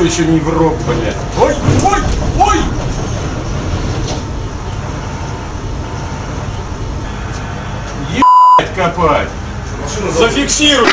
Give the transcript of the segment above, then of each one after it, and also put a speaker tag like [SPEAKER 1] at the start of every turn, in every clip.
[SPEAKER 1] Хорошо еще не в рот, блядь. Ой, ой, ой! Ебать копать! Зафиксируй!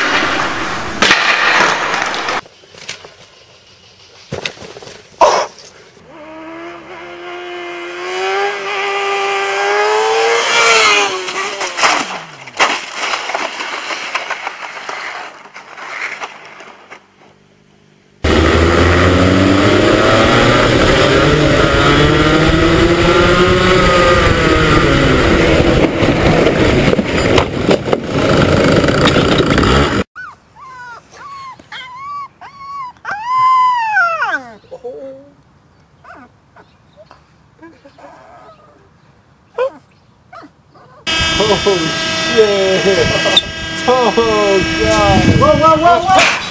[SPEAKER 2] Oh shit! Oh god! Whoa, whoa, whoa, whoa!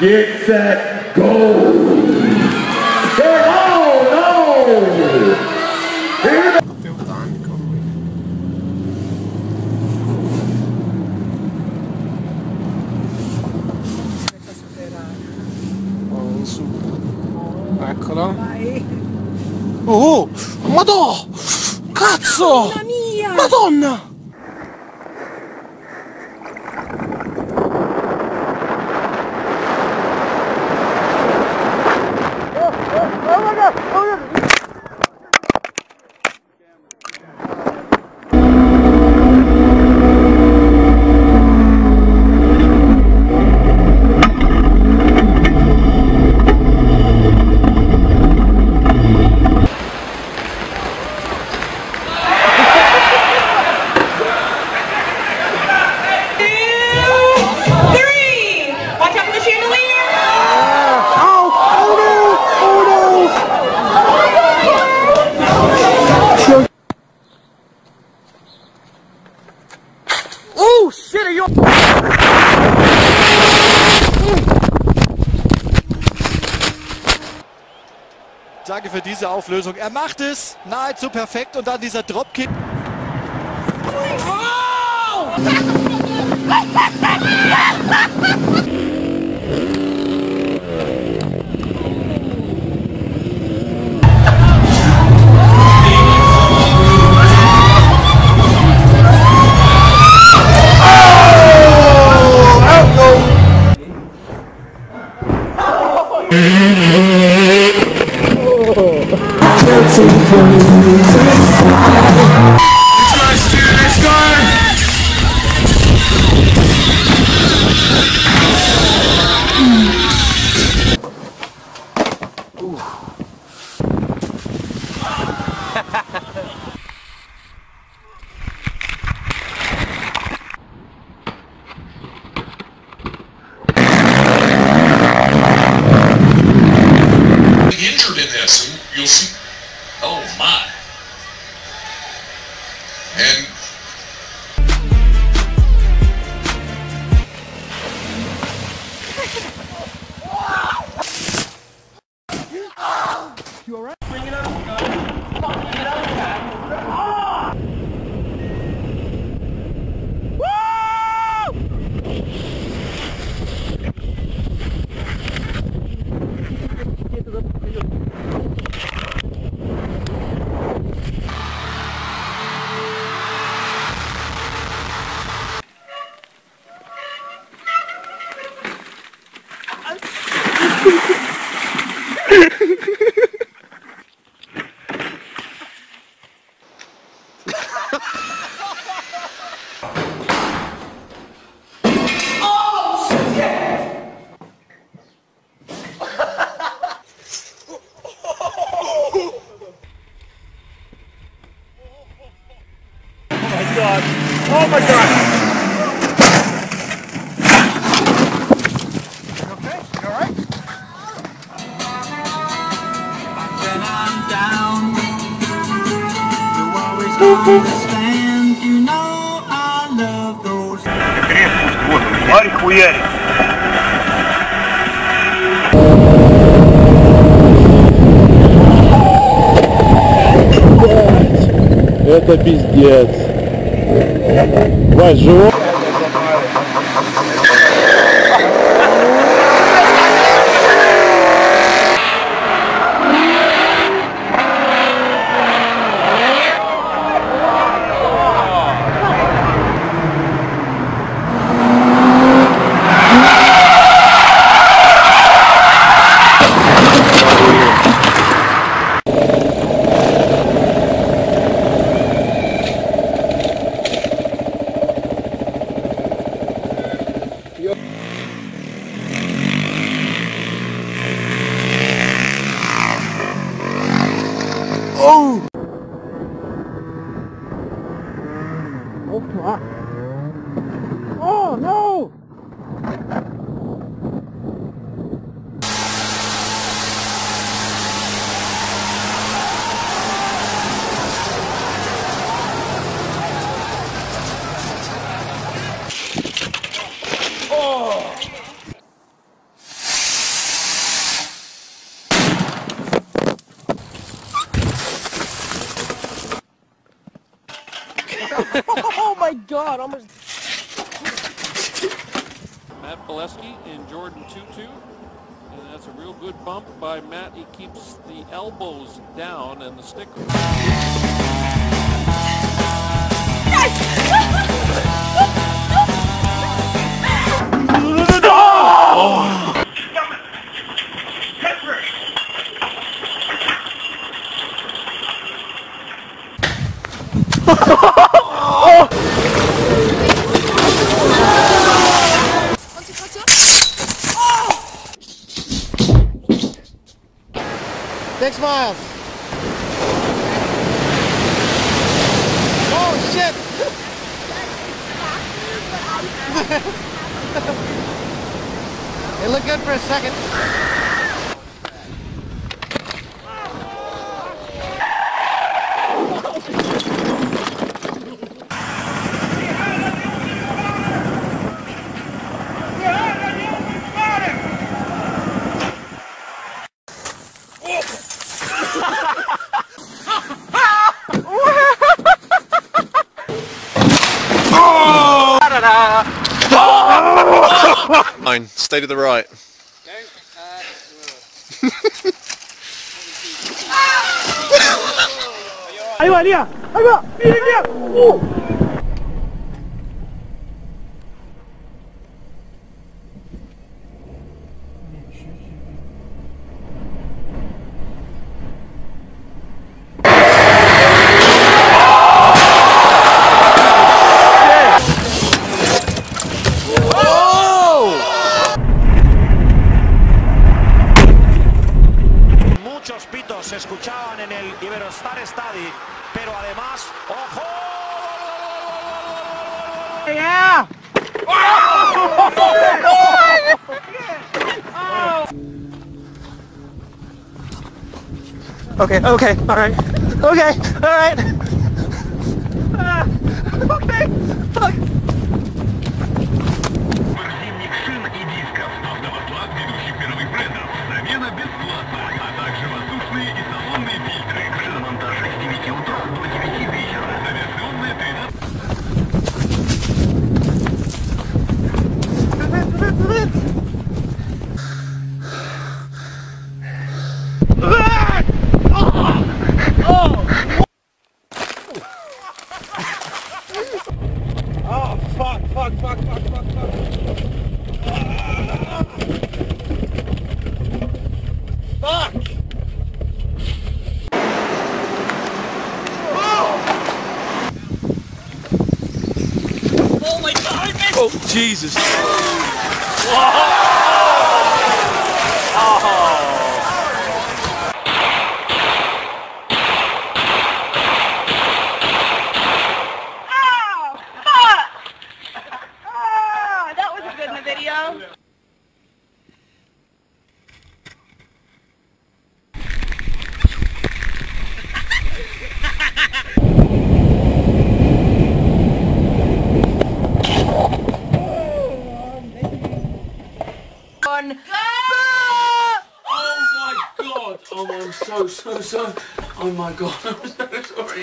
[SPEAKER 3] Get set, go! Say, oh no! Here
[SPEAKER 2] Oh, su. Eccolo. Oh! Madò! Cazzo! Madonna!
[SPEAKER 4] Three!
[SPEAKER 5] Er macht es nahezu perfekt und dann dieser Dropkick.
[SPEAKER 6] 为你
[SPEAKER 7] 醉倒。Марь хуярит.
[SPEAKER 8] Это пиздец. Вась, живой?
[SPEAKER 9] And that's a real good bump by Matt. He keeps the elbows down and the stick.
[SPEAKER 1] Stay to the right.
[SPEAKER 7] Ahí va, Lía. Ahí va. Miren, Lía. Uh. Okay, okay, alright. Okay,
[SPEAKER 4] alright. Jesus.
[SPEAKER 10] So, so, so. Oh my god, I'm so sorry.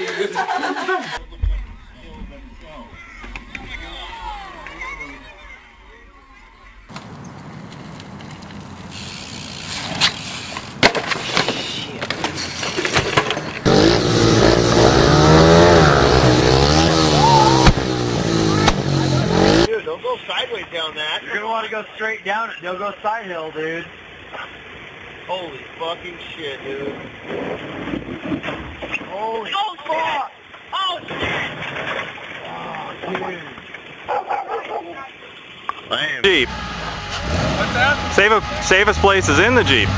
[SPEAKER 11] Dude, don't go sideways down that. You're gonna want to go straight down it. Don't go side hill, dude. Holy fucking shit, dude. Holy oh, fuck! Oh shit! Oh, dude.
[SPEAKER 12] Jeep.
[SPEAKER 1] What's that?
[SPEAKER 12] Safe, safest place is in the Jeep.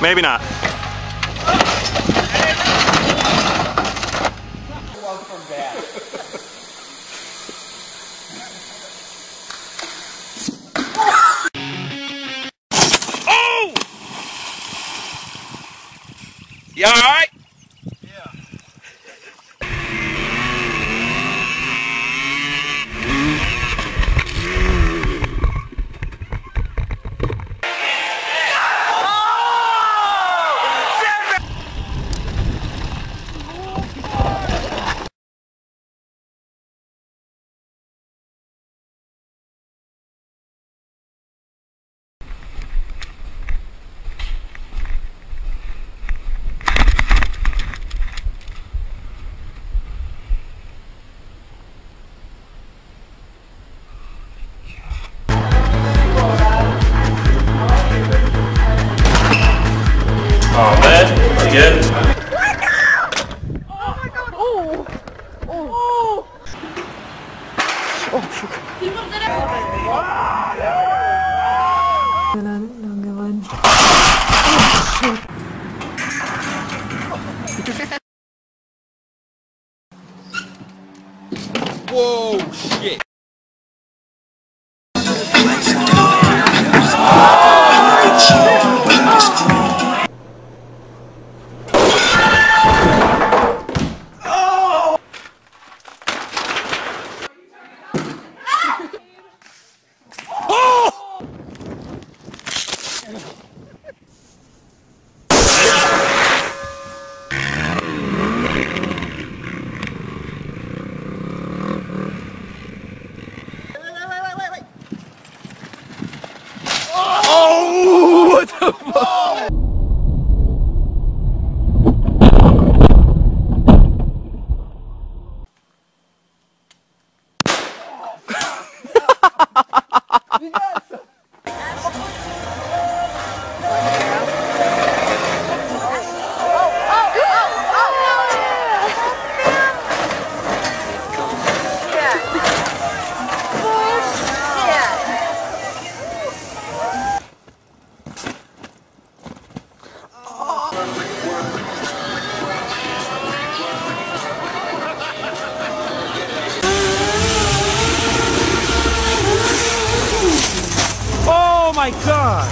[SPEAKER 12] Maybe not.
[SPEAKER 1] You alright?
[SPEAKER 13] Oh
[SPEAKER 14] 어, 죽어. 나는 my god!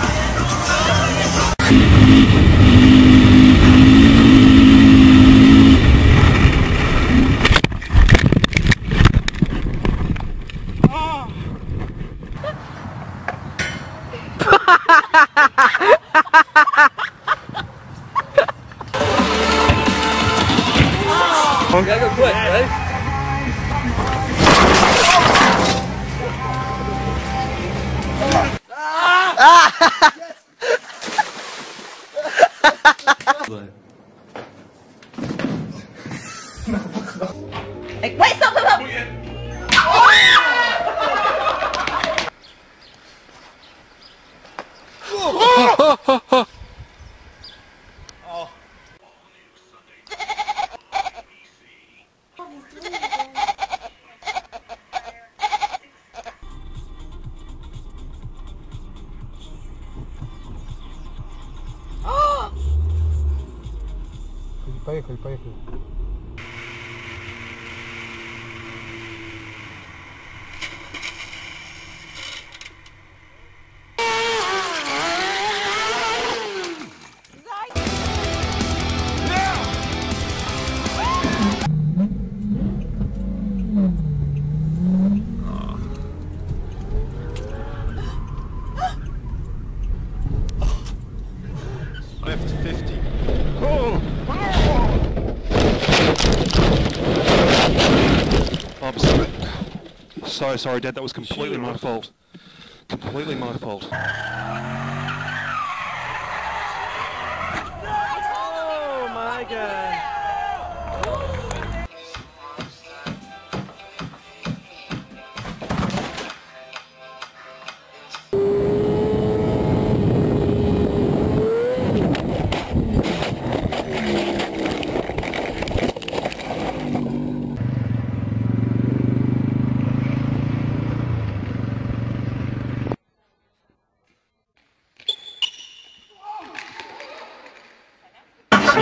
[SPEAKER 5] Left 50. I'm sorry. So sorry, Dad. That was completely my fault. Completely my fault.
[SPEAKER 14] Oh my god.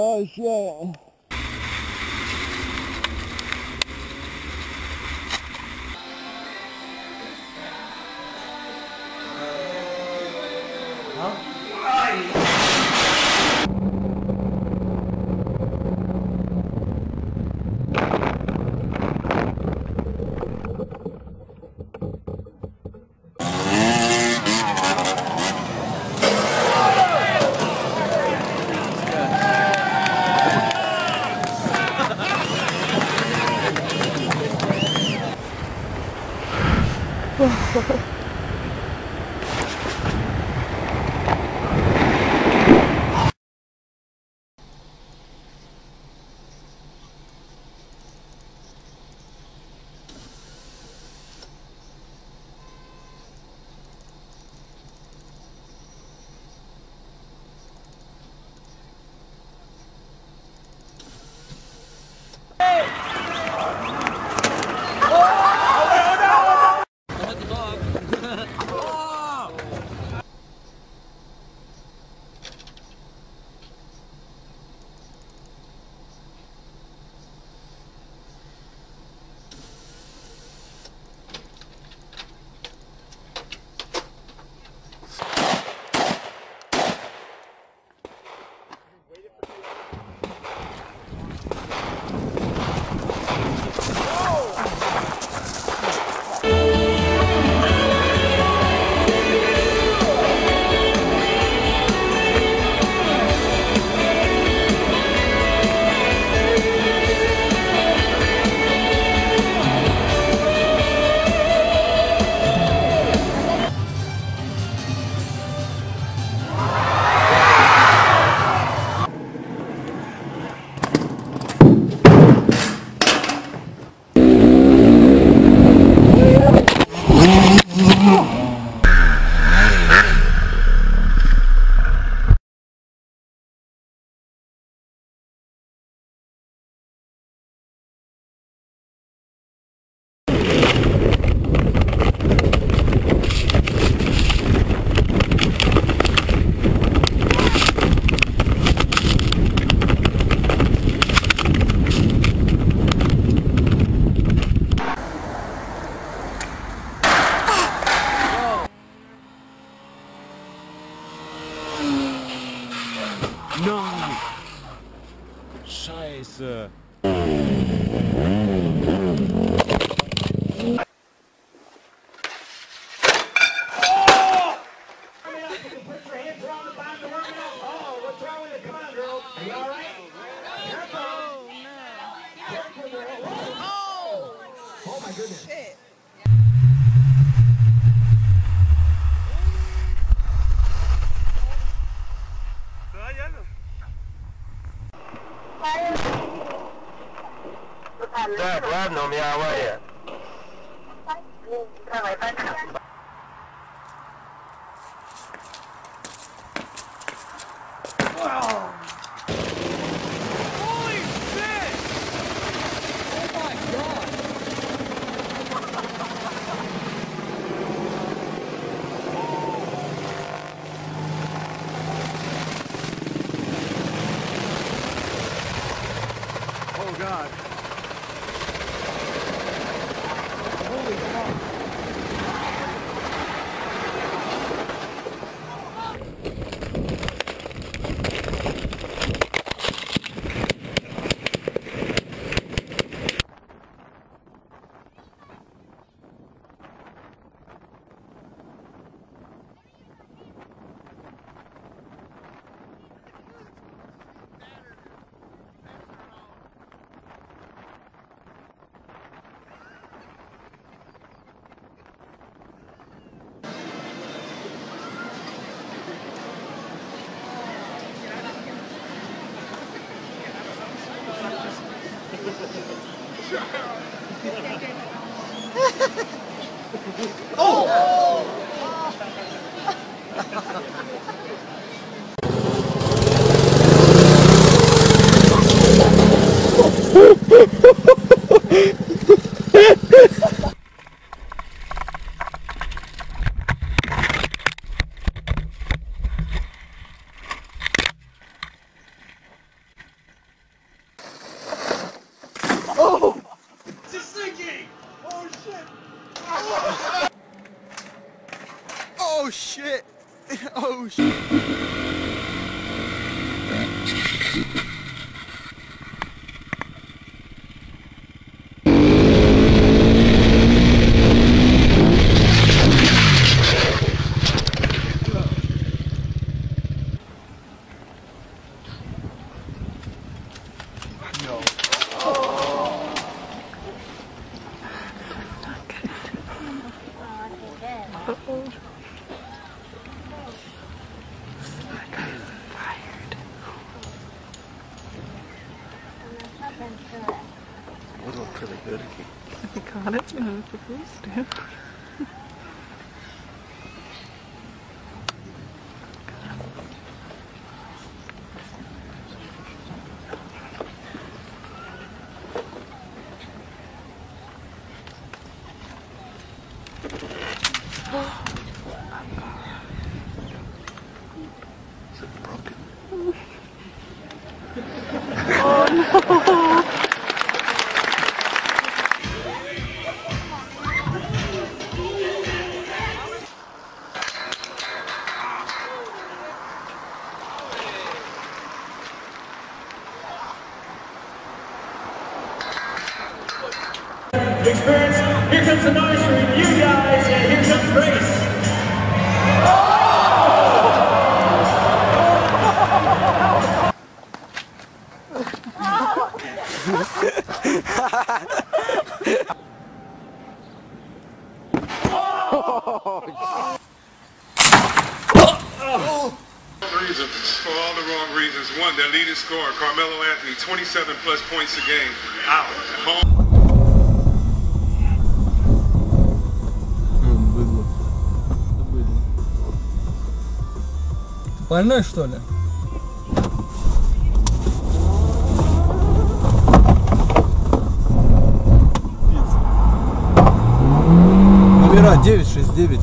[SPEAKER 14] Oh shit.
[SPEAKER 9] Scheiße.
[SPEAKER 11] my
[SPEAKER 2] goodness. Shit.
[SPEAKER 15] Dad, Rodney, how are you?
[SPEAKER 16] Oh Oh. wrong reasons. One, their leading scorer, Carmelo Anthony, 27 plus points a game. Out. At home.
[SPEAKER 2] Больной что ли? Номера 969